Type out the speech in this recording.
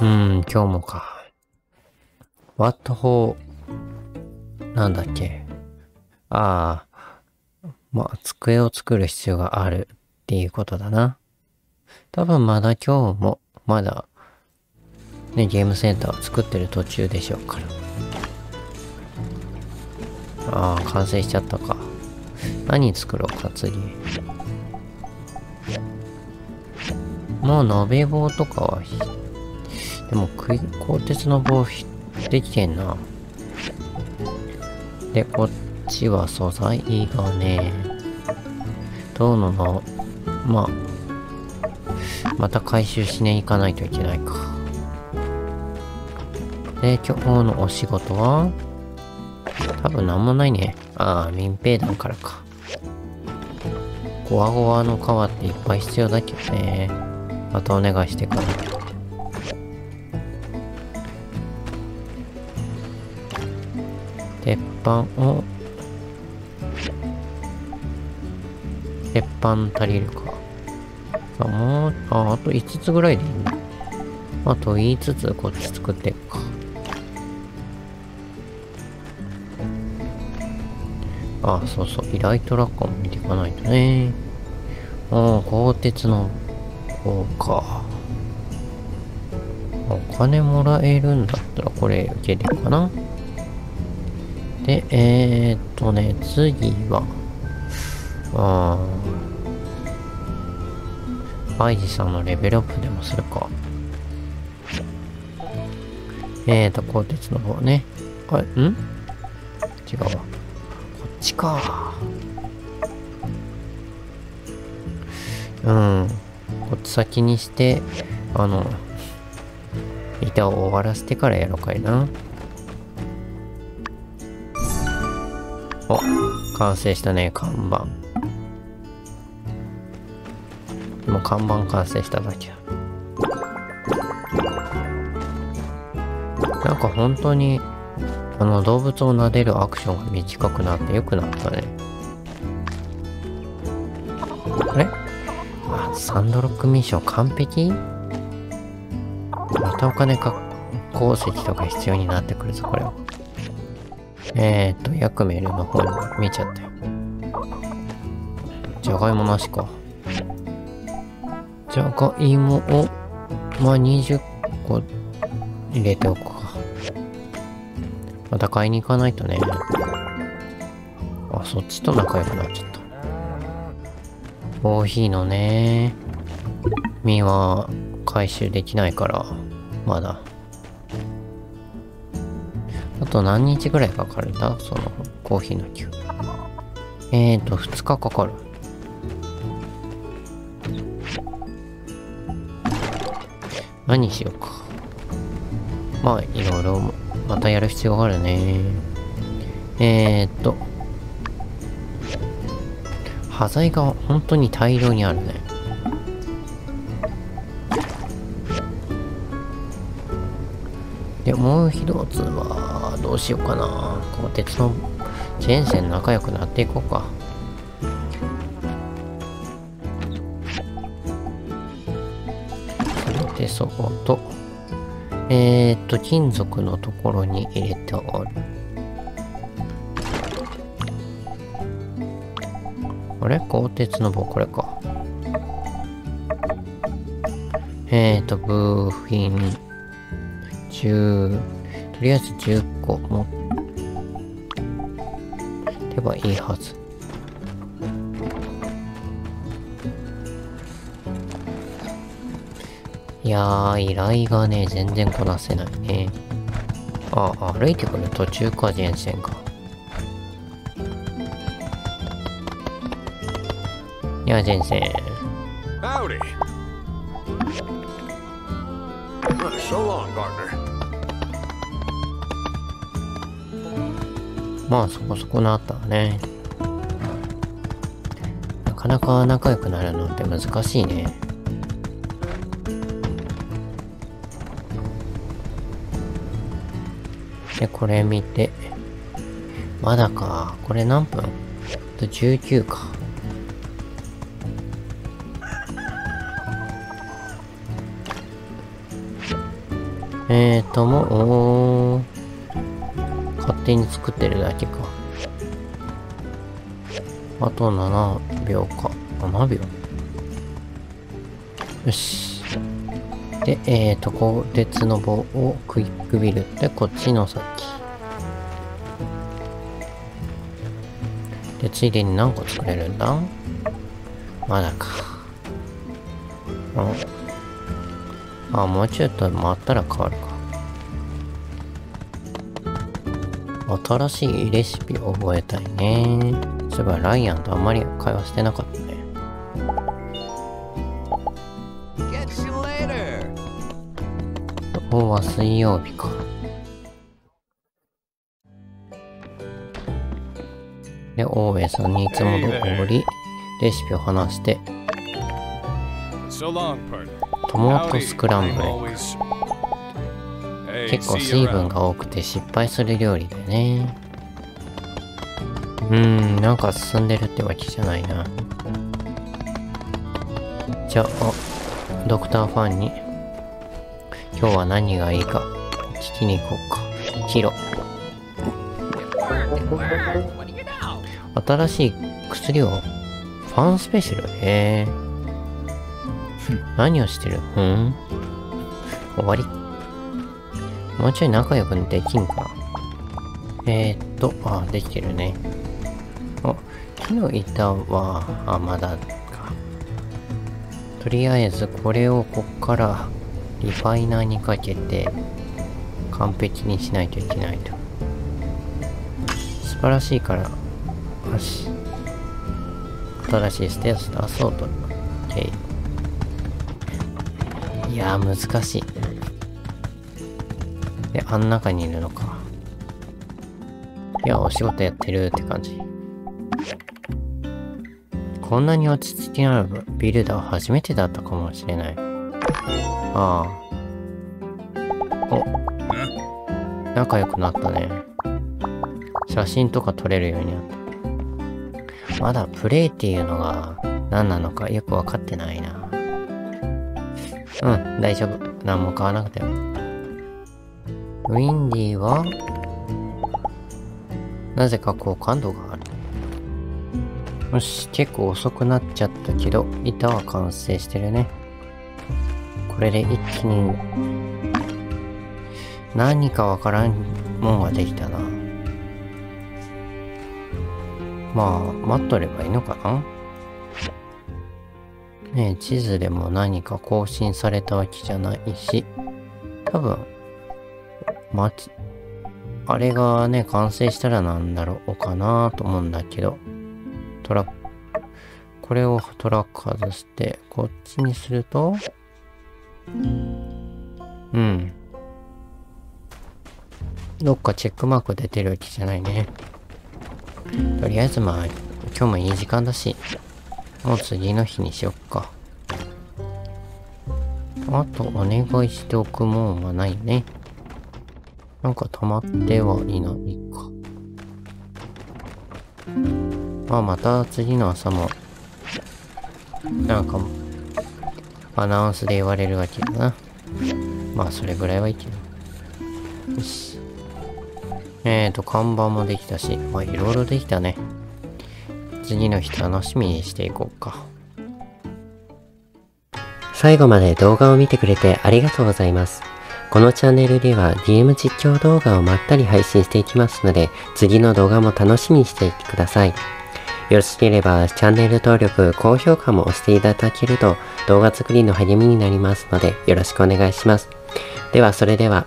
うん、今日もか。What for なんだっけ？ああ、まあ、机を作る必要があるっていうことだな。多分まだ今日も、まだ、ね、ゲームセンターを作ってる途中でしょうから。ああ、完成しちゃったか。何作ろうか、次。もう鍋棒とかは、でも、鋼鉄の棒できてんな。で、こっちは素材がね、どうのの、まあ、また回収しに行かないといけないか。で、今日のお仕事は、多分なんもないね。ああ、民兵団からか。ゴワゴワの皮っていっぱい必要だけどね。またお願いしてから。鉄板を、鉄板足りるか。あ、もう、あ、あと5つぐらいでいいんだ。あと言いつつこっち作っていくか。あ、そうそう。依頼トラッカーも見ていかないとね。ああ、鋼鉄の方か。お金もらえるんだったらこれ受けるかな。で、えー、っとね、次は、ああ、バイジさんのレベルアップでもするか。えーと、鋼鉄の方ね。あれ、ん？違うわ。こっちか。うん。こっち先にして、あの、板を終わらせてからやろうかいな。お、完成したね、看板。もう看板完成しただけなんか本当に、あの動物を撫でるアクションが短くなって良くなったね。あれ？あ、サンドロックミッション完璧？またお金か、鉱石とか必要になってくるぞ、これは。えー、っと、ヤクメルの方に見ちゃったよ。じゃがいもなしか。じゃがいもを、まあ、20個入れておくか。また買いに行かないとね。あ、そっちと仲良くなっちゃった。コーヒーのね、実は回収できないから、まだ。と何日ぐらいかかるんだ？そのコーヒーの木。えーと、2日かかる。何しようか。まあ、いろいろまたやる必要があるね。えーっと。端材が本当に大量にあるね。で、もう一つは、どうしようかな。この鉄のチェーン線仲良くなっていこうか。それでそこと、えー、っと、金属のところに入れてある。あれ？鋼鉄の棒、これか。えーと、部品、10、とりあえず10個持ってばいいはず。いやー、依頼がね、全然こなせないね。あ、歩いてくる途中か、前線が。いや、前線。Howdy. So long, partner. まあそこそこのあったわね。なかなか仲良くなるのって難しいね。で、これ見て。まだか。これ何分？と ?19 か。えーと、もう、勝手に作ってるだけか。あと7秒か。7秒よし。で、えーと、こう、鉄の棒をクイックビルで、こっちの先。で、ついでに何個作れるんだ？まだか。あ、あもうちょっと待ったら変わるか。新しいレシピを覚えたいね。そういえばライアンとあんまり会話してなかったね。今日は水曜日か。で、オーウェイさんにいつも通りレシピを話して、トマトスクランブル結構水分が多くて失敗する料理だよね。うーん、なんか進んでるってわけじゃないな。じゃあ、ドクターファンに、今日は何がいいか聞きに行こうか。ヒロ。新しい薬を？ファンスペシャル？へえ。何をしてる？うん終わり？もうちょい仲良くできんかえー、っと、あ、できてるね。あ、木の板は、あ、まだか。とりあえずこれをこっからリファイナーにかけて完璧にしないといけないと。素晴らしいから、よし。新しいステース出そうと。OK。いやー、難しい。で、あん中にいるのか。いや、お仕事やってるって感じ。こんなに落ち着きのあるビルダー初めてだったかもしれない。ああ。お。仲良くなったね。写真とか撮れるようになった。まだプレイっていうのが何なのかよくわかってないな。うん、大丈夫。何も買わなくても。ウィンディは、なぜか好感度がある。よし、結構遅くなっちゃったけど、板は完成してるね。これで一気に、何かわからんもんができたな。まあ、待っとればいいのかなねえ地図でも何か更新されたわけじゃないし、多分、ち、あれがね、完成したらなんだろうかなと思うんだけど、トラック、これをトラック外して、こっちにすると、うん。どっかチェックマーク出てるわけじゃないね。とりあえずまあ、今日もいい時間だし、もう次の日にしよっか。あと、お願いしておくもんはないね。なんか溜まってはいないか。まあ、また次の朝も、なんか、アナウンスで言われるわけだな。まあ、それぐらいはいいけど。よし。えーと、看板もできたし、まあ、いろいろできたね。次の日楽しみにしていこうか。最後まで動画を見てくれてありがとうございます。このチャンネルでは DM 実況動画をまったり配信していきますので、次の動画も楽しみにしていてください。よろしければチャンネル登録、高評価も押していただけると動画作りの励みになりますのでよろしくお願いします。ではそれでは。